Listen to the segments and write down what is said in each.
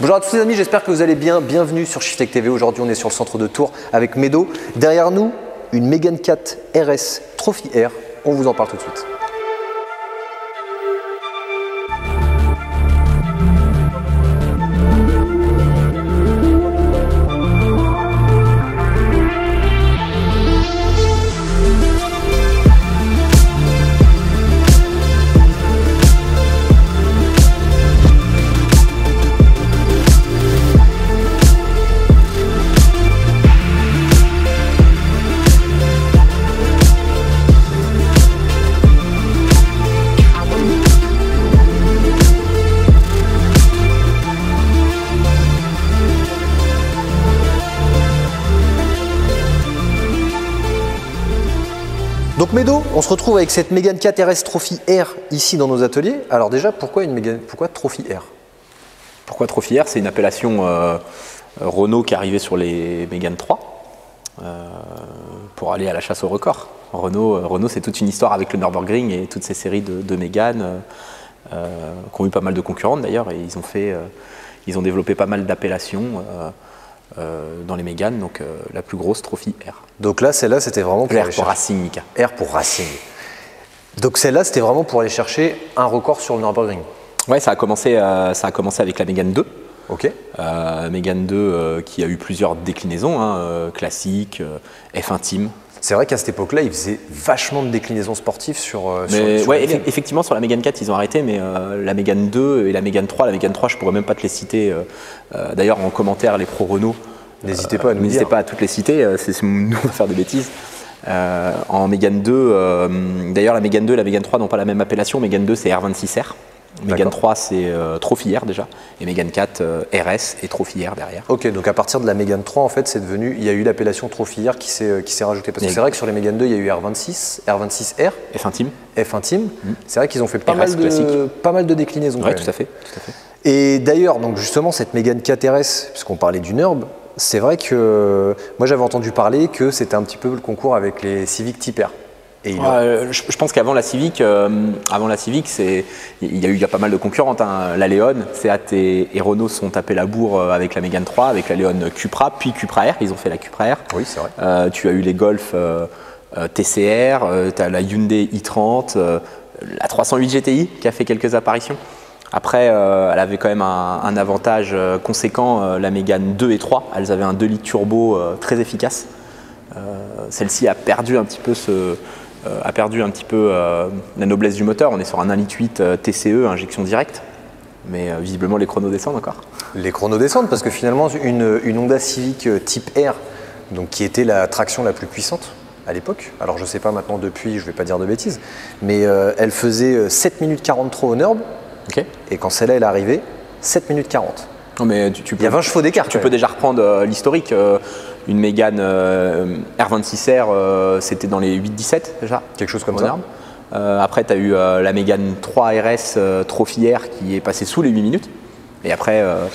Bonjour à tous les amis, j'espère que vous allez bien. Bienvenue sur Shiftech TV. Aujourd'hui, on est sur le centre de Tours avec Medo. Derrière nous, une Megane 4 RS Trophy Air. On vous en parle tout de suite. Donc Medo, on se retrouve avec cette Megane 4 RS Trophy Air ici dans nos ateliers. Alors déjà, pourquoi une pourquoi Trophy Air Pourquoi Trophy Air C'est une appellation euh, Renault qui est arrivée sur les Mégane 3 euh, pour aller à la chasse au record. Renault, euh, Renault c'est toute une histoire avec le Nürburgring et toutes ces séries de, de Mégane qui ont eu pas mal de concurrentes d'ailleurs et ils ont développé pas mal d'appellations dans les Mégane, donc euh, la plus grosse Trophy Air. Donc là, celle-là, c'était vraiment pour, aller pour chercher- Racing Mika. Air pour Racing. Donc celle-là, c'était vraiment pour aller chercher un record sur le Nürburgring. Ouais, ça a commencé, euh, ça a commencé avec la Mégane 2. Ok. Euh, Mégane 2 euh, qui a eu plusieurs déclinaisons, hein, euh, classique, euh, F1 Team. C'est vrai qu'à cette époque-là, ils faisaient vachement de déclinaisons sportives sur. euh, Mais sur ouais, effectivement, sur la Mégane 4, ils ont arrêté, mais euh, la Mégane 2 et la Mégane 3, la Mégane 3, je pourrais même pas te les citer. euh, euh, D'ailleurs, en commentaire, les pro Renault, N'hésitez pas à nous n'hésitez pas à toutes les citer, c'est nous on va faire des bêtises. En Mégane 2, euh, d'ailleurs, la Mégane 2 et la Mégane 3 n'ont pas la même appellation. Mégane 2, c'est R26R. Mégane D'accord. 3, c'est euh, Trophy Air déjà. Et Mégane 4, euh, RS et Trophy Air derrière. Ok, donc à partir de la Mégane 3, en fait, c'est devenu. Il y a eu l'appellation qui s'est euh, qui s'est rajoutée. Parce que c'est vrai que sur les Mégane 2, il y a eu R26, R26R, F1 Team F1 Team. C'est vrai qu'ils ont fait pas RS mal, de, pas mal de déclinaisons. Oui, tout à fait. Tout à fait. Et d'ailleurs, donc justement, cette Mégane 4 RS, puisqu'on parlait du NURB, c'est vrai que moi j'avais entendu parler que c'était un petit peu le concours avec les Civic Type R. Et il- Euh, je, je pense qu'avant la Civic, euh, avant la Civic, c'est il y a eu il y a pas mal de concurrentes. hein. La Léon, Seat et, et Renault se sont tapés la bourre euh, avec la Mégane 3, avec la Léon Cupra, puis Cupra R. Ils ont fait la Cupra R. Oui, c'est vrai. Euh, tu as eu les Golf euh, euh, TCR, tu as la Hyundai i30, euh, la 308 GTI qui a fait quelques apparitions. Après, euh, elle avait quand même un, un avantage conséquent, euh, la Mégane 2 et 3. Elles avaient un 2 litres turbo euh, très efficace. Euh, Celle-ci a perdu un petit peu ce, euh, a perdu un petit peu euh, la noblesse du moteur. On est sur un 1,8 litre euh, TCE, injection directe. Mais euh, visiblement, les chronos descendent encore. Les chronos descendent parce que finalement, une, une Honda Civic euh, Type R, donc qui était la traction la plus puissante à l'époque, alors je sais pas maintenant depuis, je vais pas dire de bêtises, mais euh, elle faisait euh, 7 minutes 43 au NURB, et quand celle-là elle est arrivée, 7 minutes 40. Non, mais tu, tu Il y a peux- 20 chevaux d'écart. Tu peux déjà reprendre euh, l'historique. euh, une Mégane euh, R26R, euh, c'était dans les 8-17 déjà. Quelque chose comme ça. Euh, après, tu as eu euh, la Mégane 3 RS euh, Trophy Air qui est passée sous les 8 minutes. Et après, euh,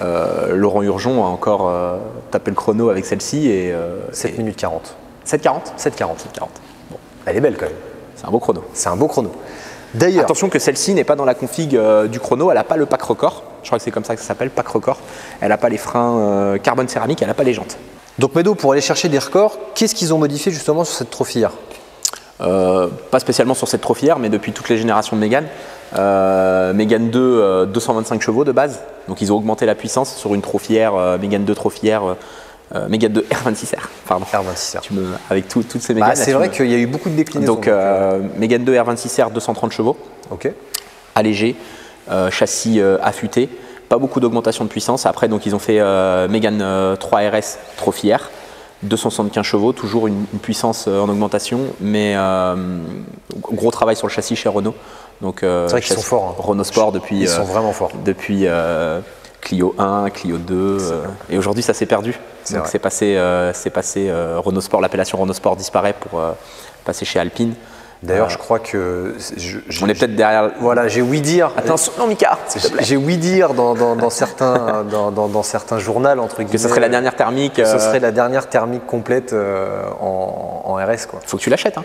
euh, Laurent Urgeon a encore euh, tapé le chrono avec celle-ci. Et, euh, 7 et- minutes 40. 7,40 7,40. 7,40. Bon, elle est belle quand même. C'est un beau chrono. C'est un beau chrono. D'ailleurs, Attention que celle-ci n'est pas dans la config euh, du chrono, elle n'a pas le pack record. Je crois que c'est comme ça que ça s'appelle, pack record. Elle n'a pas les freins euh, carbone céramique, elle n'a pas les jantes. Donc Medo, pour aller chercher des records, qu'est-ce qu'ils ont modifié justement sur cette Trophy R Euh, pas spécialement sur cette trophière, mais depuis toutes les générations de Mégane. Euh, Mégane 2, euh, 225 chevaux de base. Donc ils ont augmenté la puissance sur une trophière, euh, Mégane 2 trophière, euh, euh, Mégane 2 R26R. Pardon. R26R. Tu me, avec tout- toutes ces Bah, Méganes. c'est vrai me- qu'il y a eu beaucoup de déclinaisons. Donc euh, Mégane 2 R26R, 230 chevaux, ok. allégé, euh, châssis euh, affûté, pas beaucoup d'augmentation de puissance. Après, donc ils ont fait euh, Mégane euh, 3 RS trophière. 275 chevaux, toujours une, une puissance euh, en augmentation, mais euh, gros travail sur le châssis chez Renault. Donc, C'est vrai qu'ils sont forts, hein. Renault Sport depuis, Ils sont vraiment forts. depuis Clio 1, Clio 2, euh, et aujourd'hui ça s'est perdu. C'est Donc c'est passé, euh, c'est passé euh, Renault Sport, l'appellation Renault Sport disparaît pour passer chez Alpine. D'ailleurs, Euh, je crois que. je- je- On est peut-être derrière. Voilà, j'ai ouï dire. Attention, non Mika. J'ai ouï dire dans, dans- dans certains, dans, certains journaux, entre guillemets. Que ce serait la dernière thermique. que ce euh, serait la dernière thermique complète euh, en, en RS. Quoi. Faut que tu l'achètes. Hein.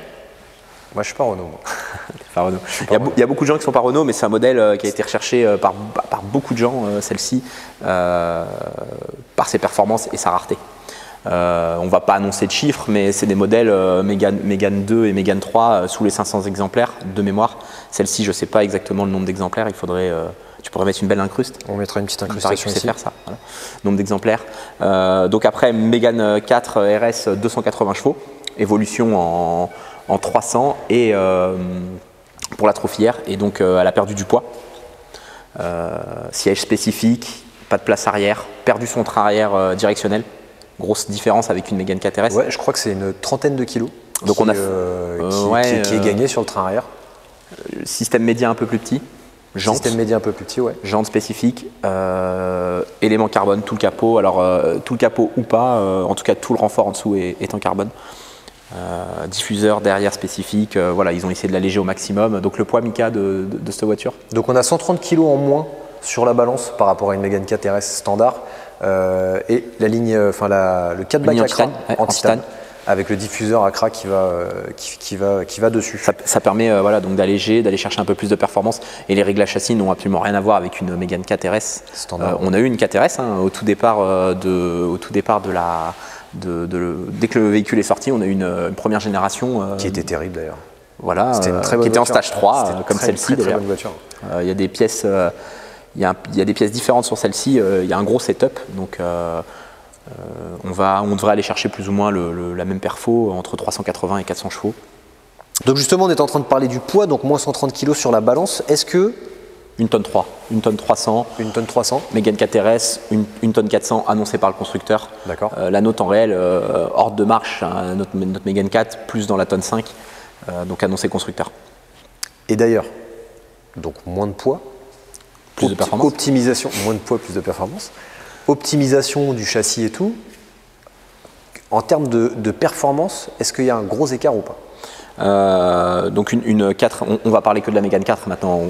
Moi, je suis pas Renault. moi. pas Renault. Il y, a, il y, a beaucoup de gens qui sont pas Renault, mais c'est un modèle qui a été recherché par, par beaucoup de gens, celle-ci, euh, par ses performances et sa rareté. Euh, on ne va pas annoncer de chiffres, mais c'est des modèles euh, Mégane, 2 et Mégane 3 euh, sous les 500 exemplaires de mémoire. Celle-ci, je ne sais pas exactement le nombre d'exemplaires. Il faudrait, tu pourrais mettre une belle incruste. On mettra une petite incrustation ici. faire ça. Nombre d'exemplaires. donc après, Mégane 4 RS 280 chevaux, évolution en, 300 et pour la trophière. Et donc, elle a perdu du poids. siège spécifique, pas de place arrière, perdu son train arrière directionnel grosse différence avec une Mégane 4RS. Ouais, je crois que c'est une trentaine de kilos. Donc qui, on a euh, euh, qui, est gagné sur le train arrière. Euh, système média un peu plus petit. Jantes, Système média un peu plus petit, ouais. Jantes spécifiques, éléments carbone, tout le capot. Alors tout le capot ou pas, en tout cas tout le renfort en dessous est, en carbone. diffuseur derrière spécifique, voilà, ils ont essayé de l'alléger au maximum. Donc le poids Mika de, de, cette voiture? Donc on a 130 kg en moins sur la balance par rapport à une Mégane 4RS standard. Euh, et la ligne, euh, enfin le 4 bac en, titane, avec le diffuseur Acra qui va, euh, qui, va, qui va dessus. Ça, permet voilà, donc d'alléger, d'aller chercher un peu plus de performance. Et les réglages châssis n'ont absolument rien à voir avec une Mégane 4 RS. on a eu une 4 RS hein, au, tout départ, de, au tout départ de la. De, dès que le véhicule est sorti, on a eu une, première génération. qui était terrible d'ailleurs. Voilà, qui était en stage 3, comme celle-ci d'ailleurs. Il y a des pièces il y, a des pièces différentes sur celle-ci, euh, il y a un gros setup, donc euh, euh, on, va, on devrait aller chercher plus ou moins la même perfo entre 380 et 400 chevaux. Donc justement, on est en train de parler du poids, donc moins 130 kg sur la balance. Est-ce que une tonne 3, une tonne 300. Une tonne 300. Mégane 4 RS, une, tonne 400 annoncée par le constructeur. D'accord. la note en réel, hors de marche, hein, notre, notre Mégane 4, plus dans la tonne 5, donc annoncé constructeur. Et d'ailleurs, donc moins de poids, plus de performance. Optimisation, moins de poids, plus de performance. Optimisation du châssis et tout. En termes de, performance, est-ce qu'il y a un gros écart ou pas? Euh, donc une, 4, on, va parler que de la Mégane 4 maintenant,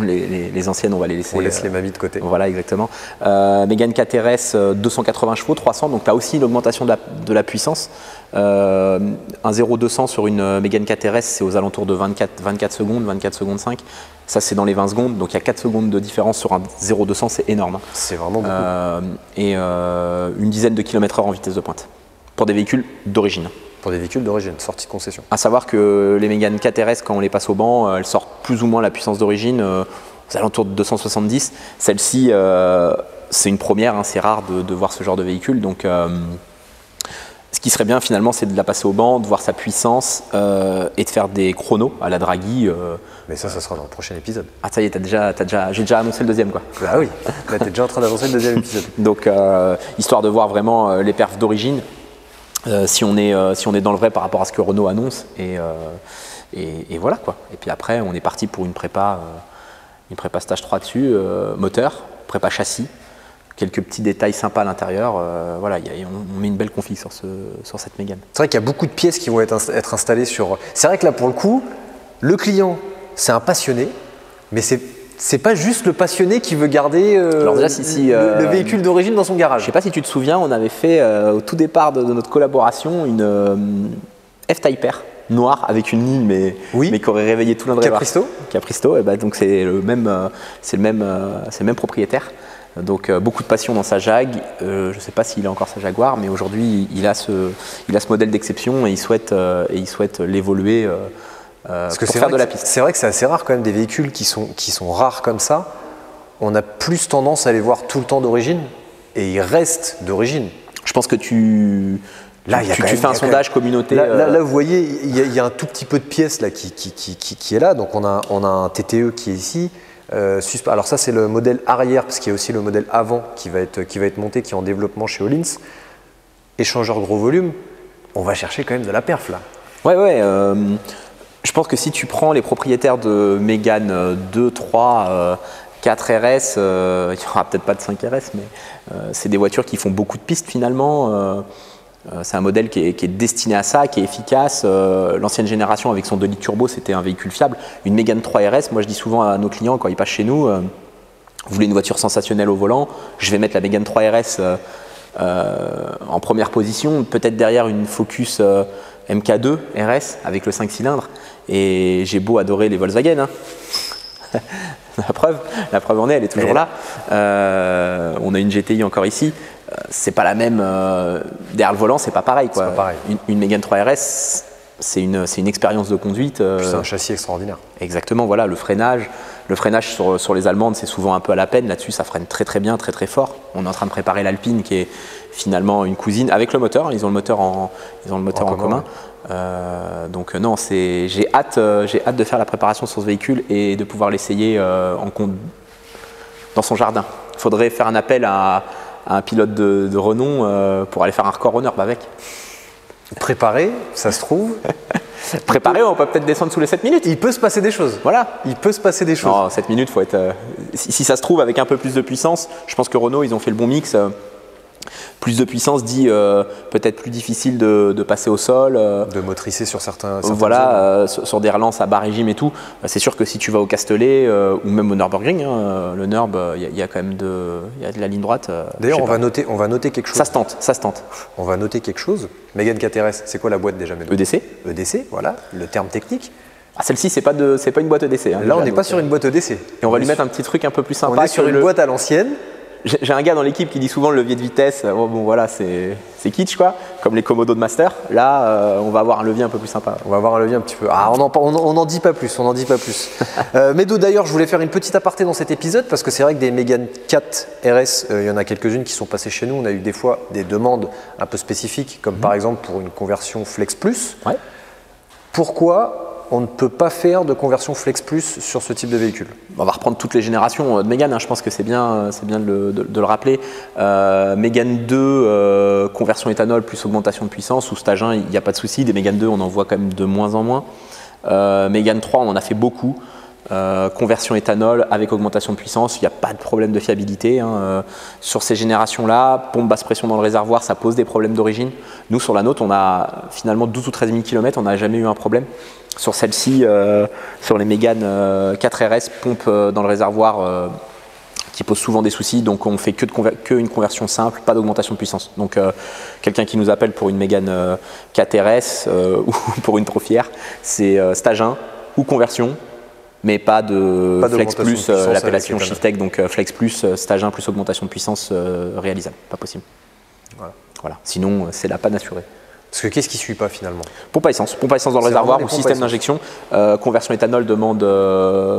les, anciennes on va les laisser. On laisse les mamies de côté. Voilà exactement. Euh, Mégane 4 RS 280 chevaux, 300, donc tu as aussi une augmentation de la, puissance. Euh, un 0-200 sur une Mégane 4 RS c'est aux alentours de 24, 24 secondes, 24 secondes 5. Ça, c'est dans les 20 secondes. Donc, il y a 4 secondes de différence sur un 0-200, c'est énorme. Hein. C'est vraiment beaucoup. Euh, et euh, une dizaine de kilomètres heure en vitesse de pointe. Pour des véhicules d'origine. Pour des véhicules d'origine, sortie de concession. À savoir que les Mégane 4RS, quand on les passe au banc, euh, elles sortent plus ou moins la puissance d'origine, aux alentours de 270. Celle-ci, c'est une première, hein, c'est rare de, voir ce genre de véhicule. Donc, ce qui serait bien finalement, c'est de la passer au banc, de voir sa puissance et de faire des chronos à la Draghi. Mais ça, ça sera dans le prochain épisode. Ah, ça y est, as déjà, as déjà, j'ai déjà annoncé le deuxième, quoi. Ah oui, tu es déjà en train d'annoncer le deuxième épisode. Donc, euh, histoire de voir vraiment euh, les perfs d'origine, euh, si, on est, si on est dans le vrai par rapport à ce que Renault annonce. Et, et, voilà, quoi. Et puis après, on est parti pour une prépa, une prépa stage 3 dessus, moteur, prépa châssis, quelques petits détails sympas à l'intérieur. voilà, on, met une belle config sur, ce, sur cette Mégane. C'est vrai qu'il y a beaucoup de pièces qui vont être, être installées sur. C'est vrai que là, pour le coup, le client c'est un passionné, mais c'est c'est pas juste le passionné qui veut garder euh, le, euh, véhicule d'origine dans son garage. Je sais pas si tu te souviens, on avait fait euh, au tout départ de, notre collaboration une F-Type R noire avec une ligne mais, mais qui aurait réveillé tout l'Indre Capristo Capristo, et bah, donc c'est le même, c'est le même, c'est le même propriétaire. Donc beaucoup de passion dans sa Jag. je ne sais pas s'il a encore sa Jaguar, mais aujourd'hui il a ce, il a ce modèle d'exception et il souhaite, et il souhaite l'évoluer euh, Parce que c'est de la piste. C'est vrai que c'est assez rare quand même des véhicules qui sont, qui sont rares comme ça. On a plus tendance à les voir tout le temps d'origine et ils restent d'origine. Je pense que tu, Là, tu, tu, fais un sondage communauté. Euh, là, vous voyez, il y, a un tout petit peu de pièces là, qui, qui, qui, qui est là. Donc, on a, on a, un TTE qui est ici. Euh, alors, ça, c'est le modèle arrière, parce qu'il y a aussi le modèle avant qui va être, qui va être monté, qui est en développement chez Hollins. Échangeur gros volume, on va chercher quand même de la perf là. Ouais, ouais. Je pense que si tu prends les propriétaires de Mégane 2, 3, 4 RS, il n'y aura peut-être pas de 5 RS, mais euh, c'est des voitures qui font beaucoup de pistes finalement. Euh, euh, c'est un modèle qui est, destiné à ça, qui est efficace. L'ancienne génération avec son 2 litres turbo, c'était un véhicule fiable. Une Mégane 3 RS, moi je dis souvent à nos clients quand ils passent chez nous, vous voulez une voiture sensationnelle au volant, je vais mettre la Mégane 3 RS en première position, peut-être derrière une Focus MK2 RS avec le 5 cylindres. Et j'ai beau adorer les Volkswagen. hein. la preuve, la preuve en est, elle est toujours là. Euh, on a une GTI encore ici. Euh, C'est pas la même. euh, derrière le volant, c'est pas pareil. Quoi. pas pareil. Une, une Mégane 3 RS, c'est une, une expérience de conduite. euh, C'est un châssis extraordinaire. Exactement, voilà, le freinage. Le freinage sur, sur les Allemandes, c'est souvent un peu à la peine. Là-dessus, ça freine très très bien, très très fort. On est en train de préparer l'Alpine, qui est finalement une cousine avec le moteur. Ils ont le moteur en, ils ont le moteur En en, commun, commun. Euh, donc non, j'ai hâte, euh, j'ai hâte de faire la préparation sur ce véhicule et de pouvoir l'essayer euh, en dans son jardin. Il faudrait faire un appel à, à un pilote de, de renom euh, pour aller faire un record honneur avec. Préparé, ça se trouve, Préparé, on peut peut-être descendre sous les 7 minutes. il peut se passer des choses. Voilà, Il peut se passer des choses. Non, 7 minutes, faut être. euh, si, si ça se trouve, avec un peu plus de puissance, je pense que Renault, ils ont fait le bon mix. euh, plus de puissance dit euh, peut-être plus difficile de, de passer au sol. euh, De motricer sur certains. voilà, euh, sur, des relances à bas régime et tout. C'est sûr que si tu vas au Castellet ou même au Nürburgring, hein, le Nürb, il y, a- il y a quand même de, il y a de la ligne droite. D'ailleurs, on va, noter, on va noter quelque chose. Ça se tente, ça se tente. On va noter quelque chose. Megan KTRS, c'est quoi la boîte déjà Médo EDC. EDC, voilà, le terme technique. Ah, Celle-ci, c'est pas de, c'est pas une boîte EDC. hein, Là, on n'est pas sur une boîte EDC. Et on va lui mettre un petit truc un peu plus On sympa. est sur une le- boîte à l'ancienne. J'ai un gars dans l'équipe qui dit souvent le levier de vitesse, euh, bon, bon, voilà, c'est kitsch quoi, comme les commodos de master. Là, euh, on va avoir un levier un peu plus sympa. On va avoir un levier un petit peu. Ah, on n'en on, en- on en dit pas plus, on n'en dit pas plus. euh, d'ailleurs, je voulais faire une petite aparté dans cet épisode parce que c'est vrai que des Mégane 4 RS, euh, il y en a quelques-unes qui sont passées chez nous. On a eu des fois des demandes un peu spécifiques, comme par exemple pour une conversion Flex Plus. Ouais. Pourquoi on ne peut pas faire de conversion Flex Plus sur ce type de véhicule On va reprendre toutes les générations euh, de Mégane, hein, je pense que c'est bien, euh, de le, rappeler. Euh, Mégane 2, euh, conversion éthanol plus augmentation de puissance, ou stage 1, il n'y a pas de souci. Des Mégane 2, on en voit quand même de moins en moins. Euh, Mégane 3, on en a fait beaucoup. Euh, conversion éthanol avec augmentation de puissance, il n'y a pas de problème de fiabilité. hein. Euh, sur ces générations-là, pompe basse pression dans le réservoir, ça pose des problèmes d'origine. Nous, sur la nôtre, on a finalement 12 ou 13 000 km, on n'a jamais eu un problème. Sur celle-ci, euh, sur les Mégane euh, 4 RS, pompe dans le réservoir qui pose souvent des soucis. Donc on fait que, une conversion simple, pas d'augmentation de puissance. Donc quelqu'un qui nous appelle pour une Mégane euh, 4 RS euh, ou pour une Trofière, c'est stage 1 ou conversion. Mais pas de Pas Flex Plus, euh, l'appellation l'éthanol. Shiftec, donc euh, Flex Plus, euh, stage 1 plus augmentation de puissance euh, réalisable, pas possible. Voilà. Voilà. Sinon, c'est la panne assurée. Parce que qu'est-ce qui suit pas finalement? Pompe à essence, pompe à essence dans le réservoir ou système d'injection. Conversion éthanol demande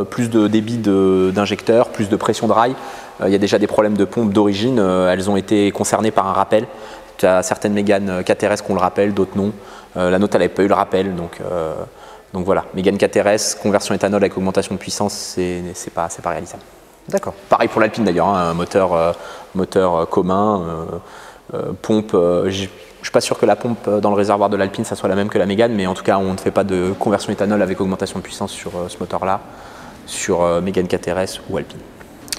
plus de débit de- d'injecteur, plus de pression de rail. Il y a déjà des problèmes de pompe d'origine. elles ont été concernées par un rappel. Tu as certaines Mégane 4RS qu'on le rappelle, d'autres non. La nôtre, elle n'avait pas eu le rappel. Donc, donc voilà, Mégane 4RS, conversion éthanol avec augmentation de puissance, c'est pas, pas réalisable. D'accord. Pareil pour l'Alpine d'ailleurs, hein, un moteur, euh, moteur euh, commun, euh, pompe. euh, je suis pas sûr que la pompe dans le réservoir de l'Alpine ça soit la même que la Mégane, mais en tout cas on ne fait pas de conversion éthanol avec augmentation de puissance sur ce moteur-là, sur Mégane 4RS ou Alpine.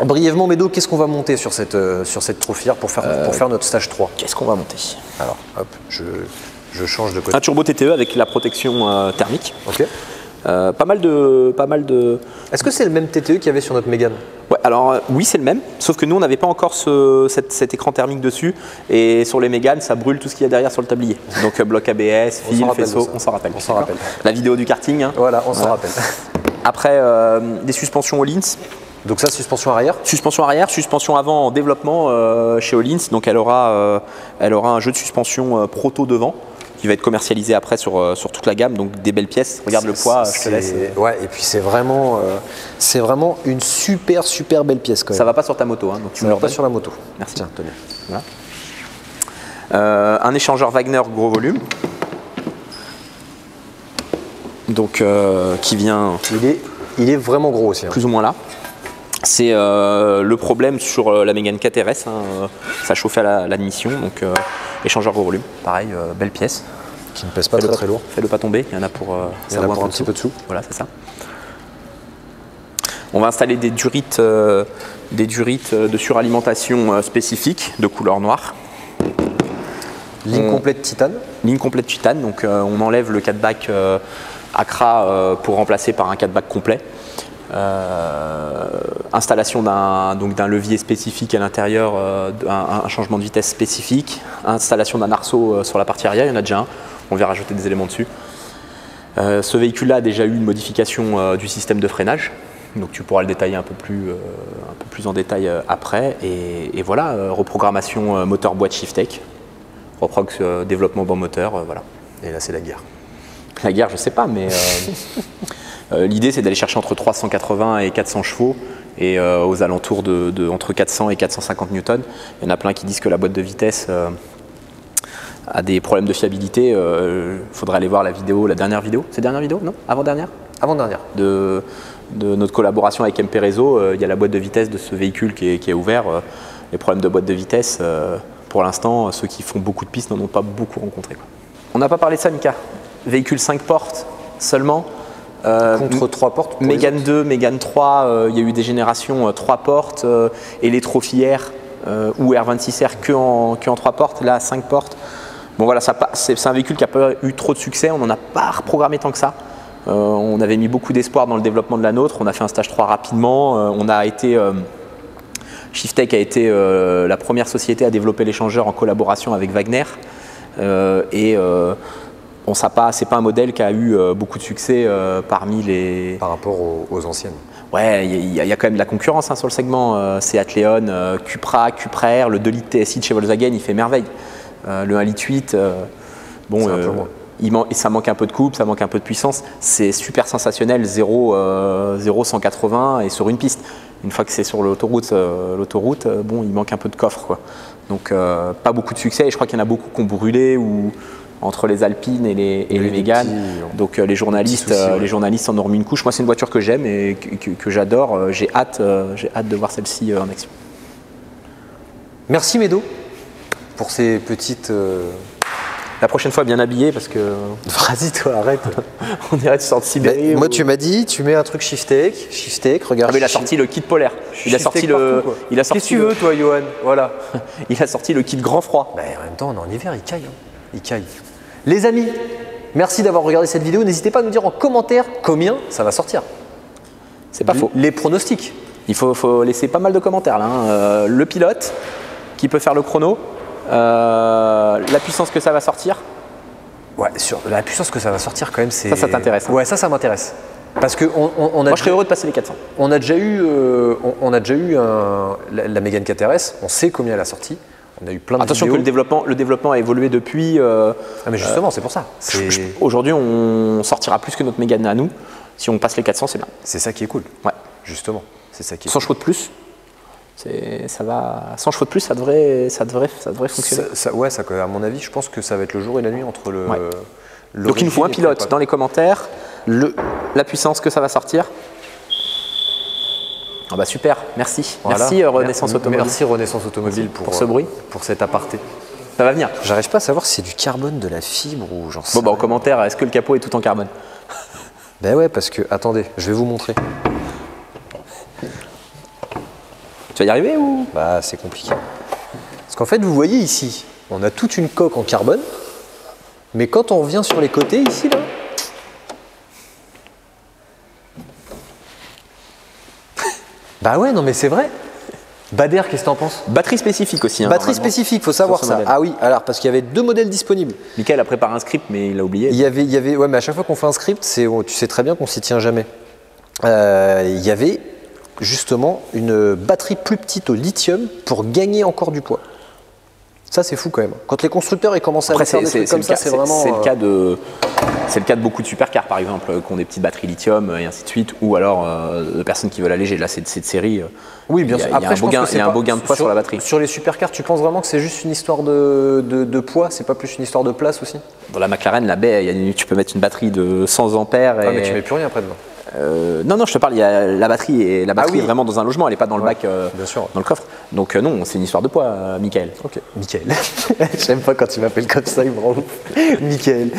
Brièvement, Médo, qu'est-ce qu'on va monter sur cette, sur cette trophière pour faire, pour faire notre stage 3 Qu'est-ce qu'on va monter? Alors, hop, je, je change de côté. Un turbo TTE avec la protection euh, thermique. Ok. Euh, pas mal de, pas mal de, Est-ce que c'est le même TTE qu'il y avait sur notre Mégane Ouais, alors euh, oui, c'est le même, sauf que nous, on n'avait pas encore ce- cette- cet écran thermique dessus, et sur les Mégane, ça brûle tout ce qu'il y a derrière sur le tablier. Donc bloc ABS, On fil, faisceau, on s'en rappelle. On s'en rappelle. La vidéo du karting. hein. Voilà, on s'en Voilà. rappelle. Après, des suspensions Hollins, Donc ça, suspension arrière? Suspension arrière, suspension avant en développement euh, chez Hollins, donc elle aura, euh, elle aura un jeu de suspension euh, proto devant, qui va être commercialisé après sur, euh, sur toute la gamme, donc des belles pièces. Regarde le poids, je te C'est- laisse. Ouais, et puis c'est vraiment, euh, c'est vraiment une super, super belle pièce quand même. Ça va pas sur ta moto, hein, donc tu Ça me va le pas sur la moto. Merci. Tiens, tenez. Voilà. Euh, un échangeur Wagner gros volume. Donc euh, qui vient Il est, il est vraiment gros aussi. hein. plus ou moins là. C'est euh, le problème sur euh, la Mégane 4 RS, hein, ça chauffait à la- l'admission, donc euh, échangeur gros volume. Pareil, belle pièce. Qui ne pèse pas très très lourd. Fais-le pas tomber, il y en a pour, Il y en a pour un petit peu dessous. Voilà, c'est ça. On va installer des durites, euh, des durites de suralimentation euh, spécifiques de couleur noire. Ligne On- complète titane. Ligne complète titane, donc euh, on enlève le 4 bac euh, Accra pour remplacer par un 4 bac complet. Euh, installation d'un levier spécifique à l'intérieur, euh, un, changement de vitesse spécifique, installation d'un arceau euh, sur la partie arrière, il y en a déjà un, on vient rajouter des éléments dessus. Ce véhicule-là a déjà eu une modification du système de freinage. Donc tu pourras le détailler un peu plus, un peu plus en détail après. Et, voilà, reprogrammation moteur boîte Shifttech. Reprog euh, développement bon moteur, voilà. Et là, c'est la guerre. La guerre, je sais pas, mais l'idée c'est d'aller chercher entre 380 et 400 chevaux et euh, aux alentours de, de entre 400 et 450 newtons. Il y en a plein qui disent que la boîte de vitesse euh, a des problèmes de fiabilité. Il faudrait aller voir la vidéo, la dernière vidéo. C'est dernière vidéo Non? Avant-dernière? Avant-dernière. de, de notre collaboration avec MP Réseau. Euh, Il y a la boîte de vitesse de ce véhicule qui est, qui est ouvert. Euh, les problèmes de boîte de vitesse, euh, pour l'instant, ceux qui font beaucoup de pistes n'en ont pas beaucoup rencontré. On n'a pas parlé de ça, Mika. Véhicule 5 portes seulement. Euh, Contre trois portes. pour les Mégane autres. 2, Mégane 3, euh, il y a eu des générations 3 portes euh, et les euh, ou R26R que en, que en 3 portes, là 5 portes. Bon voilà, c'est un véhicule qui n'a pas eu trop de succès, on n'en a pas reprogrammé tant que ça. Euh, on avait mis beaucoup d'espoir dans le développement de la nôtre, on a fait un stage 3 rapidement, euh, on a été... euh, a été euh, la première société à développer l'échangeur en collaboration avec Wagner. Euh, et euh, bon, ça pas, c'est pas un modèle qui a eu euh, beaucoup de succès euh, parmi les. Par rapport aux, aux anciennes. Ouais, il y, a- il y a quand même de la concurrence hein, sur le segment. Euh, Seat Leon, euh, Cupra, Cupra R, le 2 litres TSI de chez Volkswagen, il fait merveille. Le 1 litre 8, euh, bon, C'est un peu moins. il man- ça manque un peu de coupe, ça manque un peu de puissance. C'est super sensationnel, 0, euh, 0 180 et sur une piste. Une fois que c'est sur l'autoroute, euh, l'autoroute, euh, bon, il manque un peu de coffre, quoi. Donc pas beaucoup de succès. Et je crois qu'il y en a beaucoup qui ont brûlé ou entre les Alpines et les, et Oui, les des Mégane. petits, Donc euh, les journalistes, soucis, ouais. les journalistes en ont remis une couche. Moi, c'est une voiture que j'aime et que, que- que j'adore. Euh, J'ai hâte, euh, j'ai hâte de voir celle-ci euh, en action. Merci Médo pour ces petites. La prochaine fois, bien habillé parce que Vas-y, toi, arrête. on dirait de sorte de Sibérie. moi, ou- tu m'as dit, tu mets un truc Shift Tech, Shift Tech, regarde. Ah, mais il a sorti le kit polaire. Il a sorti le, partout, il a Qu'est-ce sorti que tu veux, toi, Johan? Voilà. il a sorti le kit grand froid. Bah, en même temps, on est en hiver, il caille. hein. Il caille. Les amis, merci d'avoir regardé cette vidéo. N'hésitez pas à nous dire en commentaire combien ça va sortir. C'est pas faux. Les pronostics. Il faut, faut laisser pas mal de commentaires là. hein. Euh, le pilote qui peut faire le chrono, euh, la puissance que ça va sortir. Ouais, sur la puissance que ça va sortir, quand même, c'est. Ça, ça t'intéresse, hein Ouais, ça, ça m'intéresse. Parce que on, on- on a Moi, je serais heureux de passer les 400. On a déjà eu, euh, on, on a déjà eu un- la, la Mégane 4RS, on sait combien elle a sorti. On a eu plein de Attention que le développement, le développement a évolué depuis. euh, Ah, mais justement, c'est pour ça. Aujourd'hui, on sortira plus que notre Mégane à nous. Si on passe les 400, c'est bien. c'est ça qui est cool. Ouais. Justement, c'est ça qui est 100 chevaux de plus, ça va. 100 chevaux de plus, ça devrait, ça devrait, ça devrait fonctionner. Ça- ça- ouais, ça, à mon avis, je pense que ça va être le jour et la nuit entre le. Ouais. Donc il nous faut un pilote dans les commentaires, le, la puissance que ça va sortir. Ah bah super, merci. Voilà. Merci euh, Renaissance Automobile Merci Renaissance Automobile pour, pour ce euh, bruit. pour cet aparté. Ça va venir. J'arrive pas à savoir si c'est du carbone, de la fibre ou j'en sais Bon bah en commentaire, est-ce que le capot est tout en carbone? Ben ouais, parce que attendez, je vais vous montrer. Tu vas y arriver ou? Bah, c'est compliqué. Parce qu'en fait, vous voyez ici, on a toute une coque en carbone, mais quand on revient sur les côtés, ici, là. Bah ouais, non, mais c'est vrai. Bader, qu'est-ce que t'en penses? Batterie spécifique aussi. hein, Batterie spécifique, faut savoir ça. modèle. Ah oui, alors, parce qu'il y avait deux modèles disponibles. Michael a préparé un script mais il a oublié. Il y avait, il y avait, ouais, mais à chaque fois qu'on fait un script, c'est, tu sais très bien qu'on s'y tient jamais. Euh, il y avait justement une batterie plus petite au lithium pour gagner encore du poids. Ça, c'est fou quand même. Quand les constructeurs ils commencent à faire des trucs comme ça, c'est vraiment. c'est le euh, cas de. C'est le cas de beaucoup de supercars, par exemple, euh, qui ont des petites batteries lithium euh, et ainsi de suite, ou alors euh, de personnes qui veulent alléger. Là, c'est de cette série. Oui, bien sûr. Il y a Après, un beau gain- que il y a c'est un pas- beau gain de poids sur la batterie. Sur les supercars, tu penses vraiment que c'est juste une histoire de, de, de poids? C'est pas plus une histoire de place aussi? Dans la McLaren, la baie, il y a une- tu peux mettre une batterie de 100 ampères. Et, Ah, mais tu mets plus rien après dedans. Euh, non, non, je te parle, il y a la batterie, et la batterie oui. est vraiment dans un logement, elle n'est pas dans le Ouais, bac, euh, bien sûr. dans le coffre. Donc euh, non, c'est une histoire de poids, Michael. Ok, Michael. J'aime pas quand tu m'appelles comme ça, il me rend. Michael.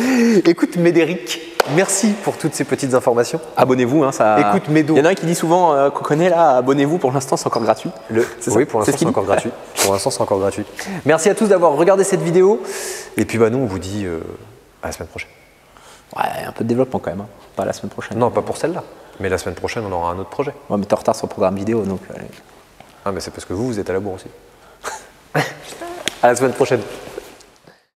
Écoute, Médéric, merci pour toutes ces petites informations. Abonnez-vous, hein, ça. Écoute, Médo. Il y en a un qui dit souvent qu'on connaît là, abonnez-vous, pour l'instant c'est encore gratuit. Le- Oui, pour l'instant, c'est encore gratuit. Pour l'instant, c'est encore gratuit. Merci à tous d'avoir regardé cette vidéo. Et puis, bah, nous, on vous dit à la semaine prochaine. Ouais, un peu de développement quand même, hein. Pas la semaine prochaine. Non, pas pour celle-là. Mais la semaine prochaine, on aura un autre projet. Ouais, mais t'es en retard sur le programme vidéo, donc. euh, allez. Ah, mais c'est parce que vous, vous êtes à la bourre aussi. à la semaine prochaine.